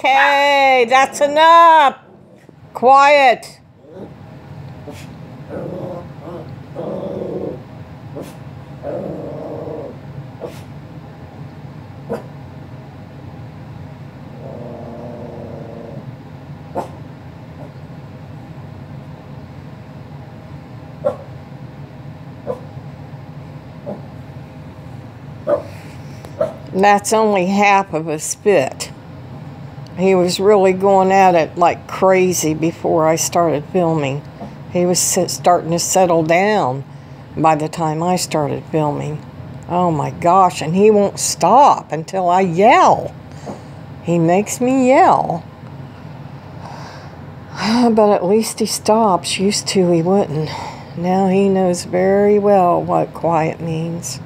Okay, that's enough. Quiet. That's only half of a spit. He was really going at it like crazy before I started filming. He was starting to settle down by the time I started filming. Oh my gosh, and he won't stop until I yell. He makes me yell. But at least he stops. Used to, he wouldn't. Now he knows very well what quiet means.